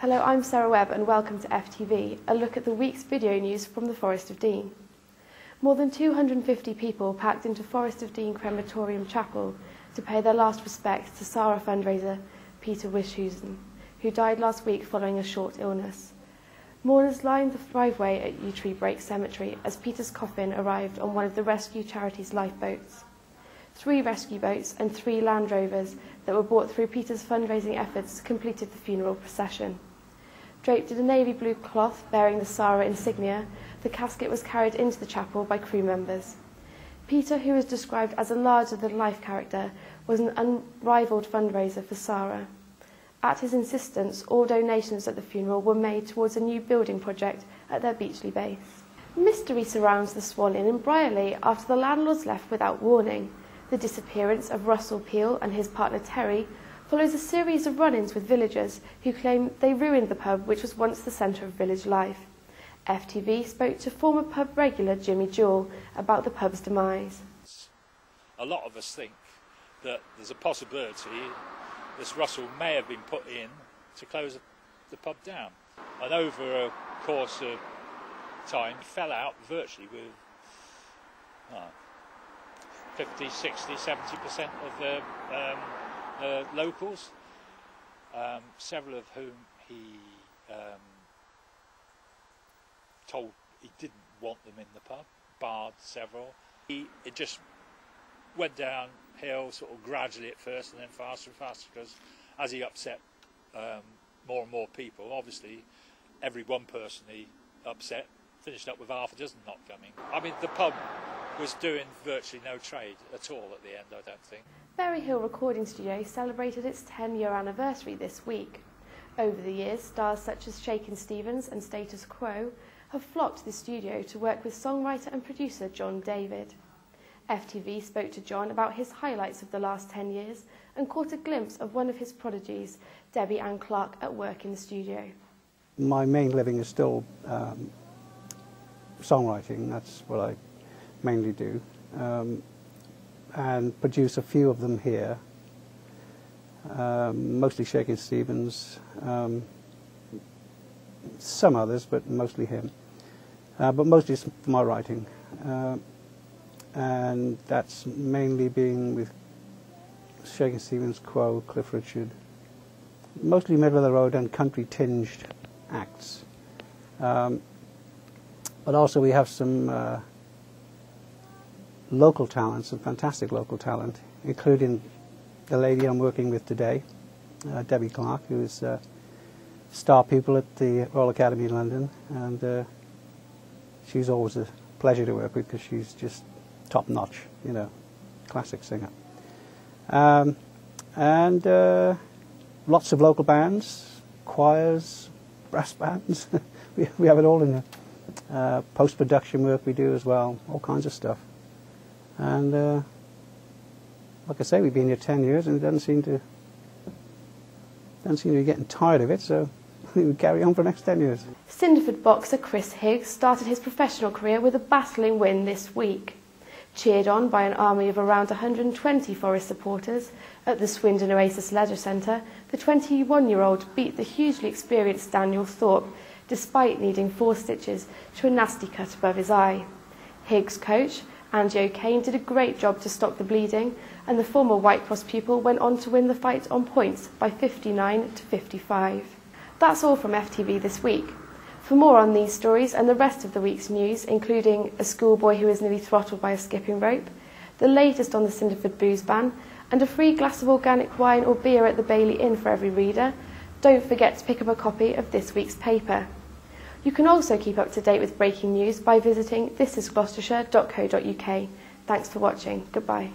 Hello, I'm Sarah Webb and welcome to FTV, a look at the week's video news from the Forest of Dean. More than 250 people packed into Forest of Dean Crematorium Chapel to pay their last respects to SARA fundraiser Peter Wischussen, who died last week following a short illness. Mourners lined the driveway at Yew Tree Brake Cemetery as Peter's coffin arrived on one of the rescue charity's lifeboats. Three rescue boats and three Land Rovers that were bought through Peter's fundraising efforts completed the funeral procession. Draped in a navy blue cloth bearing the SARA insignia, the casket was carried into the chapel by crew members. Peter, who is described as a larger-than-life character, was an unrivalled fundraiser for SARA. At his insistence, all donations at the funeral were made towards a new building project at their Beachley base. Mystery surrounds the Swan Inn in Brierley after the landlords left without warning. The disappearance of Russell Peel and his partner Terry follows a series of run-ins with villagers who claim they ruined the pub which was once the centre of village life. FTV spoke to former pub regular Jimmy Jewell about the pub's demise. A lot of us think that there's a possibility this Russell may have been put in to close the pub down. And over a course of time, fell out virtually with uh, 50, 60, 70% of the um, uh, locals, um, several of whom he um, told he didn't want them in the pub, barred several. He, it just went downhill sort of gradually at first and then faster and faster because as he upset um, more and more people, obviously every one person he upset finished up with half a dozen not coming. I mean, the pub was doing virtually no trade at all at the end, I don't think. Berry Hill Recording Studio celebrated its 10 year anniversary this week. Over the years, stars such as Shakin' Stevens and Status Quo have flocked to the studio to work with songwriter and producer John David. FTV spoke to John about his highlights of the last 10 years and caught a glimpse of one of his prodigies, Debbie Ann Clark, at work in the studio. My main living is still um, songwriting. That's what I mainly do, um, and produce a few of them here, um, mostly Shakin' Stevens, um, some others, but mostly him. Uh, but mostly for my writing. Uh, and that's mainly being with Shakin' Stevens, Quo, Cliff Richard, mostly middle of the road and country tinged acts. Um, but also we have some uh, local talent, some fantastic local talent, including the lady I'm working with today, uh, Debbie Clark, who is uh, star pupil at the Royal Academy in London, and uh, she's always a pleasure to work with because she's just top notch, you know, classic singer. Um, and uh, lots of local bands, choirs, brass bands. we, we have it all in there. Uh, Post production work we do as well, all kinds of stuff. And uh, like I say, we've been here 10 years and it doesn't seem to, doesn't seem to be getting tired of it, so we carry on for the next 10 years. Cinderford boxer Chris Higgs started his professional career with a battling win this week. Cheered on by an army of around 120 Forest supporters at the Swindon Oasis Leisure Centre, the 21-year-old beat the hugely experienced Daniel Thorpe despite needing four stitches to a nasty cut above his eye. Higgs' coach, Andy O'Kane did a great job to stop the bleeding, and the former White Cross pupil went on to win the fight on points by 59 to 55. That's all from FTV this week. For more on these stories and the rest of the week's news, including a schoolboy who was nearly throttled by a skipping rope, the latest on the Cinderford booze ban, and a free glass of organic wine or beer at the Bailey Inn for every reader, don't forget to pick up a copy of this week's paper. You can also keep up to date with breaking news by visiting thisisgloucestershire.co.uk. Thanks for watching. Goodbye.